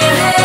hey, hey.